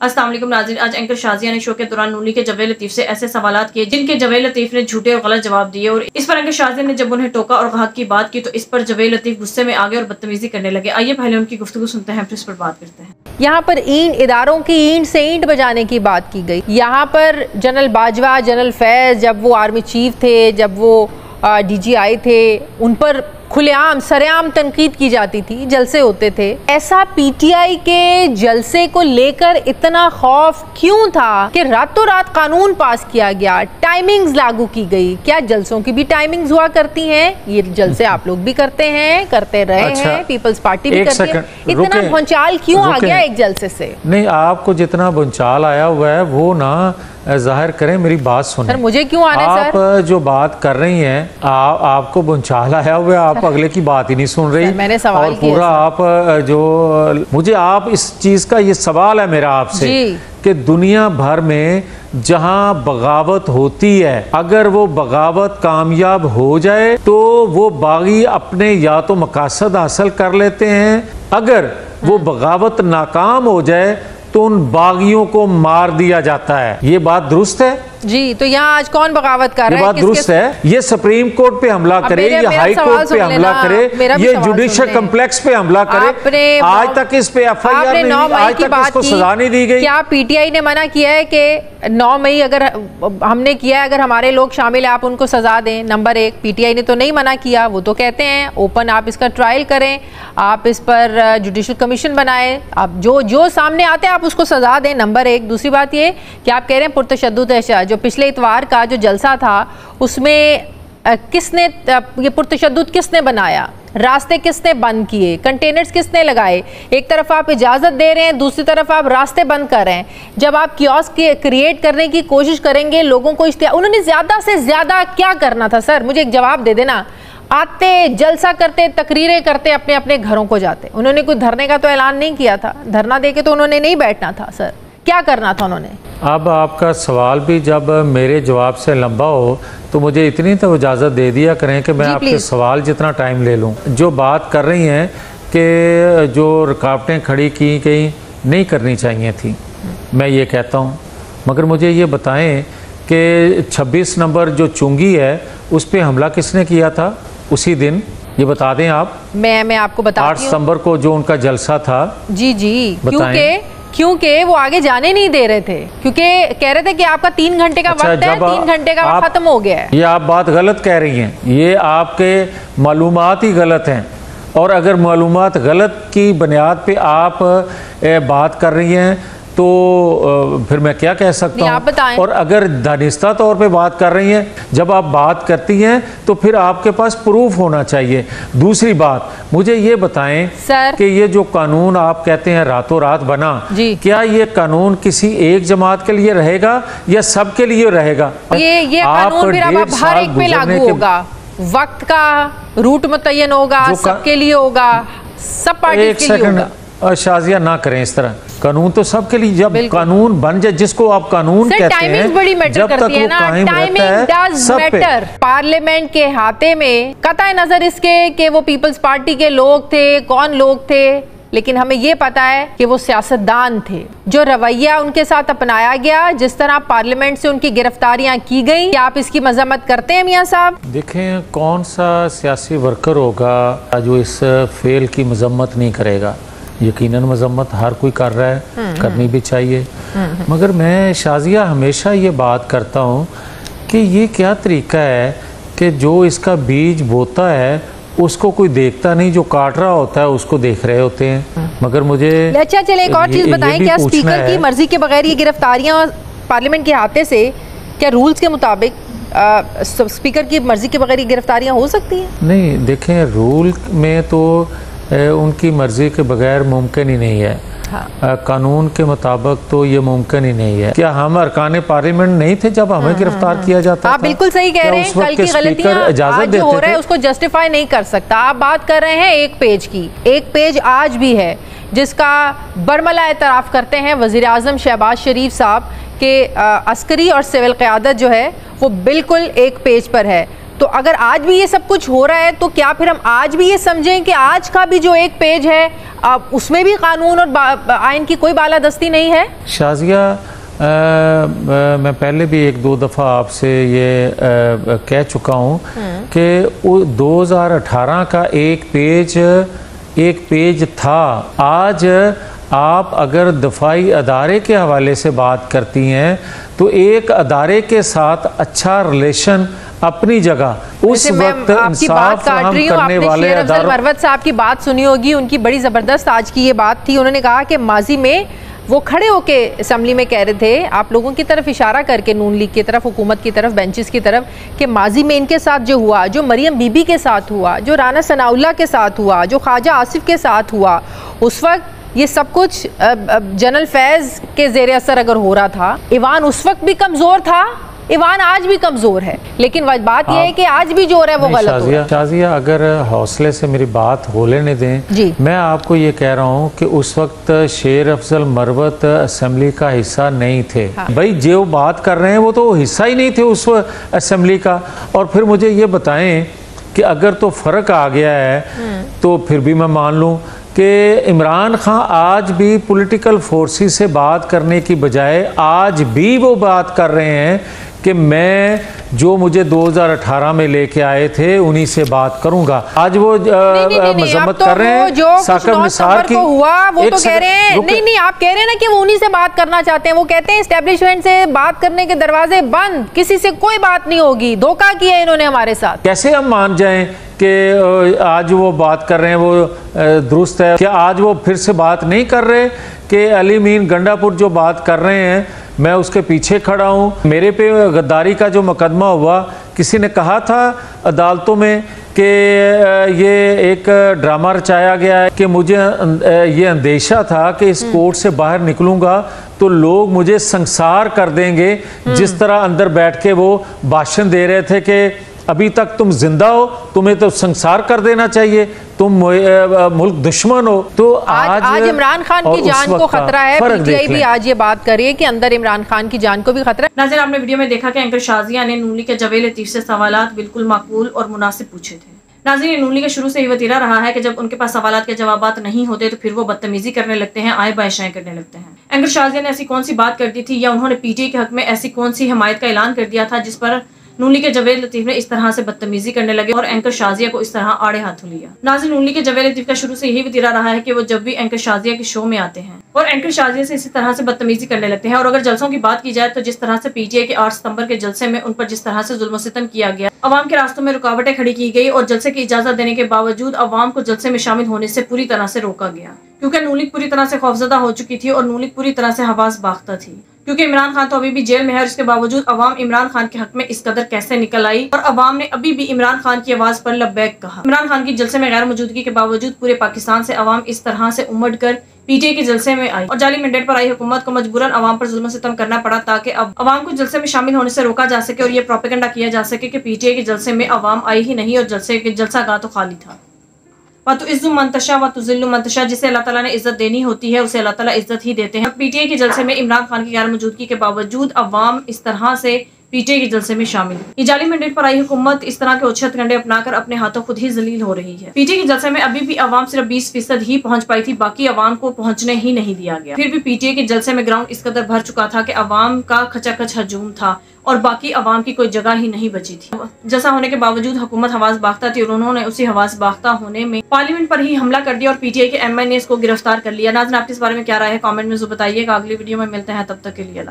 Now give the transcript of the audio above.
अस्सलाम वालेकुम नाज़रीन, आज एंकर शाजिया ने शो के दौरान नूली के जवेद लतीफ से ऐसे सवाल किए जिनके जवेद लतीफ ने झूठे और गलत जवाब दिए और इस पर एंकर शाजिया ने जब उन्हें टोका और कहा की बात की तो इस पर जवेद लतीफ गुस्से में आगे और बदतमीजी करने लगे। आइए पहले उनकी गुफ्तु सुनते हैं फिर इस पर बात करते हैं। यहाँ पर ईंट, इदारों की ईंट से ईंट बजाने की बात की गई। यहाँ पर जनरल बाजवा, जनरल फैज़, जब वो आर्मी चीफ थे, जब वो डी आए थे, उन पर खुलेआम सरेआम तनकीद की जाती थी जलसे होते थे। ऐसा पीटीआई के जलसे को लेकर इतना खौफ क्यों था कि रातों रात कानून पास किया गया टाइमिंग्स लागू की गई? क्या जलसों की भी टाइमिंग्स हुआ करती हैं? ये जलसे आप लोग भी करते हैं करते रहे अच्छा, हैं पीपल्स पार्टी भी करती है। इतना भंचाल क्यों आ गया एक जलसे से नहीं आपको जितना भंचाल आया हुआ है वो ना ज़ाहिर करें मेरी बात सुने। सर मुझे क्यों आने आप सर? जो बात कर रही हैं आप आपको बुंचाल आया हुआ आप अगले की बात ही नहीं सुन रही। मैंने सवाल और पूरा आप जो मुझे आप इस चीज़ का ये सवाल है मेरा आपसे कि दुनिया भर में जहाँ बगावत होती है अगर वो बगावत कामयाब हो जाए तो वो बागी अपने या तो मकासद हासिल कर लेते हैं। अगर वो बगावत नाकाम हो जाए तो उन बागियों को मार दिया जाता है। ये बात दुरुस्त है? जी तो यहाँ आज कौन बगावत कर रहा है? बात दुरुस्त है। ये सुप्रीम कोर्ट पे हमला करे ये हाई कोर्ट पे हमला करे ये जुडिशियल कम्प्लेक्स पे हमला करे आज तक इस पे एफ़ आई आर आज तक इसको सजा नहीं दी गई। क्या पीटीआई ने मना किया है कि 9 मई अगर हमने किया है अगर हमारे लोग शामिल है आप उनको सजा दें? नंबर एक पीटीआई ने तो नहीं मना किया वो तो कहते हैं ओपन आप इसका ट्रायल करें आप इस पर जुडिशल कमीशन बनाए आप जो जो सामने आते हैं आप उसको सजा दें। नंबर एक दूसरी बात ये कि आप कह रहे हैं पुरतशद जो पिछले इतवार का जो जलसा था, उसमें किसने ये पुरतशद किसने बनाया? रास्ते किसने बंद किए? कंटेनर्स किसने लगाए? एक तरफ़ आप इजाज़त दे रहे हैं, दूसरी तरफ़ आप रास्ते बंद कर रहे हैं। जब आप क्योस क्रिएट करने की कोशिश करेंगे, लोगों को इश्तिया, उन्होंने ज़्यादा से ज़्यादा क्या करना था? सर, मुझे एक जवाब दे देना। आते, जलसा करते, तकरीरें करते अपने अपने घरों को जाते। उन्होंने कोई धरने का तो ऐलान नहीं किया था। धरना दे तो उन्होंने नहीं बैठना था, सर। क्या करना था उन्होंने? अब आपका सवाल भी जब मेरे जवाब से लंबा हो तो मुझे इतनी तो इजाज़त दे दिया करें कि मैं आपके सवाल जितना टाइम ले लूँ। जो बात कर रही हैं कि जो रुकावटें खड़ी की गई नहीं करनी चाहिए थी। मैं ये कहता हूँ मगर मुझे ये बताएँ कि 26 नंबर जो चुंगी है उस पर हमला किसने किया था? उसी दिन। ये बता दें आप। मैं मैं आपको बता आठ सितंबर को जो उनका जलसा था। जी जी। क्योंकि क्योंकि वो आगे जाने नहीं दे रहे थे। क्योंकि कह रहे थे कि आपका तीन घंटे का अच्छा, वक्त है तीन घंटे का वक्त खत्म हो गया है। ये आप बात गलत कह रही हैं। ये आपके मालूम ही गलत हैं। और अगर मालूम गलत की बुनियाद पे आप बात कर रही हैं तो फिर मैं क्या कह सकता हूँ? और अगर दानिस्ता तौर पे बात कर रही हैं जब आप बात करती हैं तो फिर आपके पास प्रूफ होना चाहिए। दूसरी बात मुझे ये बताएँ कि ये जो कानून आप कहते हैं रातों रात बना क्या ये कानून किसी एक जमात के लिए रहेगा या सबके लिए रहेगा? ये ये आप हर एक पे लागू होगा। वक्त का रूट मुतन होगा सबके लिए होगा सब पार्टी के लिए होगा। शाजिया ना करें इस तरह। कानून तो सबके लिए जब कानून बन जाए जिसको आप कानून कहते हैं बड़ी जब तक वो कायम रहता है सब मैटर पार्लियामेंट के हाथे में कता नज़र इसके कि वो पीपल्स पार्टी के लोग थे कौन लोग थे लेकिन हमें ये पता है कि वो सियासतदान थे। जो रवैया उनके साथ अपनाया गया जिस तरह पार्लियामेंट से उनकी गिरफ्तारियाँ की गई क्या आप इसकी मजम्मत करते हैं मियाँ साहब? देखें कौन सा सियासी वर्कर होगा जो इस फेल की मजम्मत नहीं करेगा? यकीनन मजम्मत हर कोई कर रहा है हम्म, हम्म। करनी भी चाहिए। हम्म, मगर मैं शाजिया हमेशा ये बात करता हूँ कि ये क्या तरीका है कि जो इसका बीज बोता है उसको कोई देखता नहीं जो काट रहा होता है उसको देख रहे होते हैं। मगर मुझे अच्छा चले एक और चीज़ बताएँ क्या स्पीकर की मर्ज़ी के बगैर ये गिरफ्तारियाँ पार्लियामेंट के हाथे से क्या रूल्स के मुताबिक आ, स्पीकर की मर्ज़ी के बगैर ये गिरफ्तारियाँ हो सकती हैं? नहीं देखें रूल में तो उनकी मर्ज़ी के बगैर मुमकिन ही नहीं है। हाँ। कानून के मुताबिक तो ये मुमकिन ही नहीं है। क्या हम अरकान पार्लियामेंट नहीं थे जब हमें हाँ, गिरफ़्तार हाँ, किया जाता आप बिल्कुल सही कह रहे हैं कल की गलतियाँ इजाज़त हो रहा है उसको जस्टिफाई नहीं कर सकता। आप बात कर रहे हैं एक पेज की। एक पेज आज भी है जिसका बरमला एतराफ़ करते हैं वज़ी अजम शहबाज शरीफ साहब के अस्करी और सिविल क़्यादत जो है वो बिल्कुल एक पेज पर है। तो अगर आज भी ये सब कुछ हो रहा है तो क्या फिर हम आज भी ये समझें कि आज का भी जो एक पेज है अब उसमें भी कानून और आइन की कोई बालादस्ती नहीं है शाजिया आ, मैं पहले भी एक दो दफ़ा आपसे ये आ, कह चुका हूँ हम्म। कि 2018 का एक पेज एक पेज था आज आप अगर दफाई अदारे के हवाले से बात करती हैं तो एक अदारे के साथ अच्छा रिलेशन अपनी जगह उस वक्त इंसाफ करने वाले मरवत साहब की बात सुनी होगी उनकी बड़ी ज़बरदस्त आज की ये बात थी। उन्होंने कहा कि माजी में वो खड़े होके असम्बली में कह रहे थे आप लोगों की तरफ़ इशारा करके नून लीग की तरफ़ हुकूमत की तरफ़ बेंचेस की तरफ़ कि माजी में इनके साथ जो हुआ जो मरियम बीबी के साथ हुआ जो राना सनाउल्ला के साथ हुआ जो ख्वाजा आसिफ के साथ हुआ उस वक्त ये सब कुछ जनरल फैज़ के जेर असर अगर हो रहा था ईवान उस वक्त भी कमज़ोर था ईवान आज भी कमज़ोर है लेकिन बात यह है कि आज भी जो है वो गलत शाजिया, शाजिया अगर हौसले से मेरी बात हो लेने दें जी। मैं आपको ये कह रहा हूँ कि उस वक्त शेर अफजल मरवत असम्बली का हिस्सा नहीं थे। हाँ। भाई जो बात कर रहे हैं वो तो हिस्सा ही नहीं थे उस असम्बली का। और फिर मुझे ये बताएँ कि अगर तो फ़र्क आ गया है हम्म। तो फिर भी मैं मान लूँ कि इमरान खान आज भी पॉलिटिकल फोर्सेस से बात करने की बजाय आज भी वो बात कर रहे हैं कि मैं जो मुझे 2018 में लेके आए थे उन्हीं से बात करूँगा। आज वो मजम्मत तो कर रहे हैं। जो निसार की हुआ वो तो कह रहे हैं। नहीं नहीं आप कह रहे हैं ना कि वो उन्हीं से बात करना चाहते हैं। वो कहते हैं स्टैब्लिशमेंट से बात करने के दरवाजे बंद किसी से कोई बात नहीं होगी। धोखा किया इन्होंने हमारे साथ। कैसे हम मान जाए कि आज वो बात कर रहे हैं वो दुरुस्त है? क्या आज वो फिर से बात नहीं कर रहे कि अली मीन गंडापुर जो बात कर रहे हैं मैं उसके पीछे खड़ा हूँ मेरे पे गद्दारी का जो मुकदमा हुआ किसी ने कहा था अदालतों में कि ये एक ड्रामा रचाया गया है कि मुझे ये अंदेशा था कि इस हम्म। कोर्ट से बाहर निकलूँगा तो लोग मुझे संसार कर देंगे हम्म। जिस तरह अंदर बैठ के वो भाषण दे रहे थे कि अभी तक तुम ज़िंदा हो तुम्हें तो संसार कर देना चाहिए तुम मुल्क दुश्मन हो तो आज आज इमरान खान की जान को खतरा है। पीटीआई भी आज ये बात करिए कि अंदर इमरान खान की जान को भी खतरा है। नाजिर आपने वीडियो में देखा कि एंकर शाजिया ने नूली के जवेल लतीफ से सवाल बिल्कुल माकूल और मुनासिब पूछे थे। नाजिर नूली के शुरू से ही वतीरा रहा है कि जब उनके पास सवाल के जवाब नहीं होते तो फिर वो बदतमीजी करने लगते हैं आए बायशाएँ करने लगते हैं। एंकर शाजिया ने ऐसी कौन सी बात कर दी थी या उन्होंने पीटीआई के हक में ऐसी कौन सी हमायत का ऐलान कर दिया था जिस पर नूली के जवेद लतीफ ने इस तरह से बदतमीजी करने लगे और एंकर शाजिया को इस तरह आड़े हाथों लिया। नाजिर नूली के जवेद लतीफ का शुरू से यही वतीरा रहा है कि वो जब भी एंकर शाजिया के शो में आते हैं और एंकर शाजिया से इसी तरह से बदतमीजी करने लगते हैं और अगर जलसों की बात की जाए तो जिस तरह से पीटीए के आठ सितंबर के जलसे में उन पर जिस तरह से जुल्म सितम किया गया, अवाम के रास्तों में रुकावटें खड़ी की गई और जलसे की इजाज़त देने के बावजूद अवाम को जलसे में शामिल होने से पूरी तरह से रोका गया। क्योंकि नूलिक पूरी तरह से खौफजदा हो चुकी थी और नूलिक पूरी तरह से हवास बाख्ता थी। क्योंकि इमरान खान तो अभी भी जेल में है और इसके बावजूद अवाम इमरान खान के हक में इस कदर कैसे निकल आई? और अवाम ने अभी भी इमरान खान की आवाज़ पर लबैक कहा। इमरान खान की जलसे में गैर मौजूदगी के बावजूद पूरे पाकिस्तान से अवाम इस तरह से उमड़ कर पीटीए के जलसे में आई। और जाली मैंडेट पर आई हुकूमत को मजबूरन अवाम पर जुल्म सितम करना पड़ा ताकि अब अवाम को जलसे में शामिल होने से रोका जा सके और ये प्रोपेगेंडा किया जा सके कि पीटीए के जलसे में अवाम आई ही नहीं और जलसे के जलसा गा तो खाली था। व तो मंतशा व तुजिल्लु मंतशा, जिसे अल्लाह ताला ने इज़्ज़त देनी होती है, उसे अल्लाह ताला इज़्ज़त ही देते हैं। पीटीए के जलसे में इमरान खान की गैर मौजूदगी के बावजूद अवाम इस तरह से पीटीए के जलसे में शामिल। ये जाली मैंडेट पर आई हुकूमत इस तरह के उच्छत गंडे अपनाकर अपने हाथों खुद ही जलील हो रही है। पीटीए के जलसे में अभी भी आवाम सिर्फ़ बीस फ़ीसद ही पहुँच पाई थी, बाकी आवाम को पहुँचने ही नहीं दिया गया। फिर भी पीटीए के जलसे में ग्राउंड इस कदर भर चुका था की अवाम का खचाखच हजूम था और बाकी अवाम की कोई जगह ही नहीं बची थी। जैसा होने के बावजूद हुकूमत हवास बाख्ता थी और उन्होंने उसी हवास बाख्ता होने में पार्लियामेंट पर ही हमला कर दिया और पीटीआई के एम को गिरफ़्तार कर लिया। नाजन आपके इस बारे में क्या राय है? कमेंट में जो बताइएगा। अगली वीडियो में मिलते हैं। तब तक के लिए